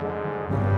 Bye.